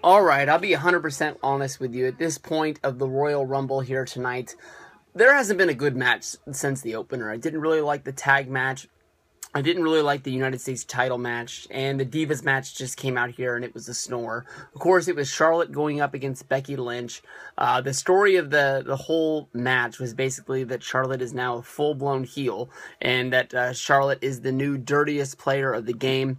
All right, I'll be 100% honest with you. At this point of the Royal Rumble here tonight, there hasn't been a good match since the opener. I didn't really like the tag match. I didn't really like the United States title match, and the Divas match just came out here, and it was a snore. Of course, it was Charlotte going up against Becky Lynch. Uh, the story of the the whole match was basically that Charlotte is now a full blown heel, and that uh, Charlotte is the new dirtiest player of the game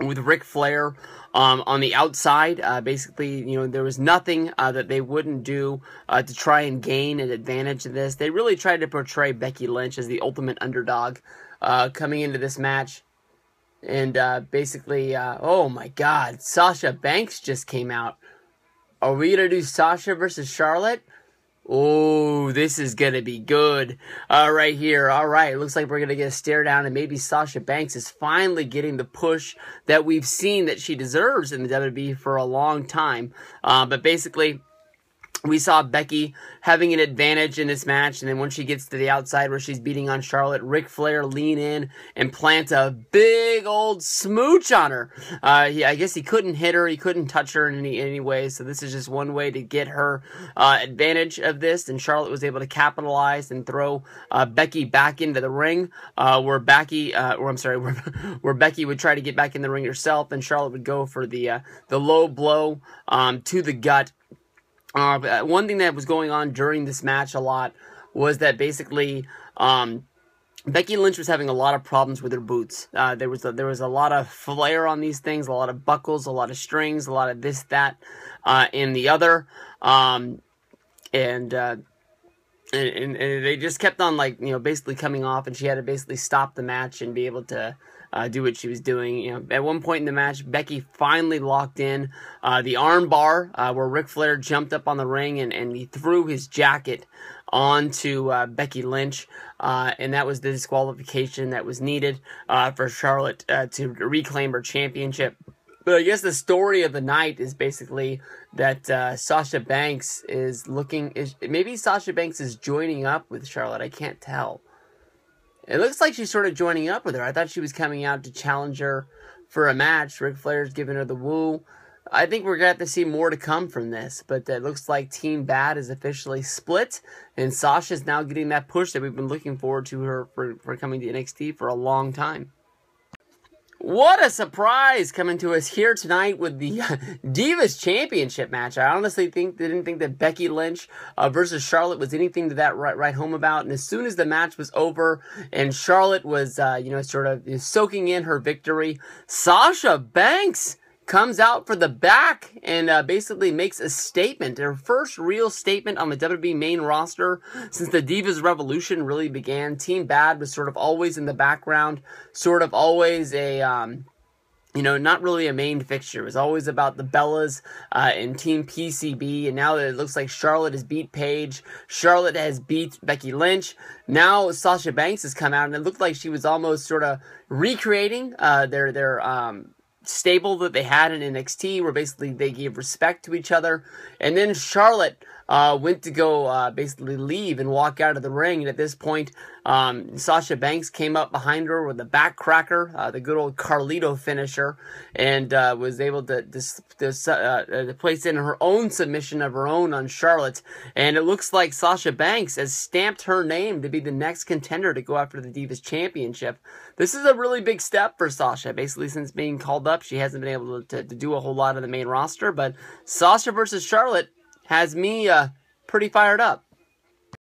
with Ric Flair um, on the outside. Uh, basically, you know, there was nothing uh, that they wouldn't do uh, to try and gain an advantage of this. They really tried to portray Becky Lynch as the ultimate underdog uh, coming into this match. And uh, basically, uh, oh my God, Sasha Banks just came out. Are we going to do Sasha versus Charlotte? Oh, this is gonna be good. Uh, right here. All right. Looks like we're gonna get a stare down, and maybe Sasha Banks is finally getting the push that we've seen that she deserves in the WWE for a long time. Uh, but basically, we saw Becky having an advantage in this match, and then when she gets to the outside where she's beating on Charlotte, Ric Flair lean in and plant a big old smooch on her. Uh, he, I guess he couldn't hit her, he couldn't touch her in any, any way, so this is just one way to get her uh, advantage of this, and Charlotte was able to capitalize and throw uh, Becky back into the ring, uh, where Becky, uh, or I'm sorry, where, where Becky would try to get back in the ring herself, and Charlotte would go for the uh, the low blow um, to the gut uh, one thing that was going on during this match a lot was that basically um, Becky Lynch was having a lot of problems with her boots. Uh, there was a, there was a lot of flair on these things, a lot of buckles, a lot of strings, a lot of this, that, uh, and the other, um, and, uh, and, and, and they just kept on like you know basically coming off, and she had to basically stop the match and be able to uh, do what she was doing. You know, at one point in the match, Becky finally locked in uh, the arm bar uh, where Ric Flair jumped up on the ring and, and he threw his jacket onto uh, Becky Lynch, uh, and that was the disqualification that was needed uh, for Charlotte to reclaim her championship. But I guess the story of the night is basically that uh, Sasha Banks is looking. Is, maybe Sasha Banks is joining up with Charlotte. I can't tell. It looks like she's sort of joining up with her. I thought she was coming out to challenge her for a match. Ric Flair's giving her the woo. I think we're going to have to see more to come from this, but it looks like Team Bad is officially split, and Sasha's now getting that push that we've been looking forward to her for, for coming to NXT for a long time. What a surprise coming to us here tonight with the Divas Championship match. I honestly think didn't think that Becky Lynch uh, versus Charlotte was anything to that right, write home about. And as soon as the match was over and Charlotte was, uh, you know, sort of soaking in her victory, Sasha Banks comes out for the back and uh, basically makes a statement, her first real statement on the WWE main roster since the Divas Revolution really began. Team Bad was sort of always in the background, sort of always a. Um, you know, not really a main fixture. It was always about the Bellas uh, and Team PCB. And now that it looks like Charlotte has beat Paige, Charlotte has beat Becky Lynch. Now Sasha Banks has come out, and it looked like she was almost sort of recreating uh, their their um, stable that they had in NXT, where basically they gave respect to each other. And then Charlotte uh, went to go uh, basically leave and walk out of the ring. And at this point, um, Sasha Banks came up behind her with a backcracker, uh, the good old Carlito finisher, and uh, was able to, to, to, uh, to, place in her own submission of her own on Charlotte. And it looks like Sasha Banks has stamped her name to be the next contender to go after the Divas Championship. This is a really big step for Sasha. Basically, since being called up, she hasn't been able to, to do a whole lot of the main roster. But Sasha versus Charlotte has me uh, pretty fired up.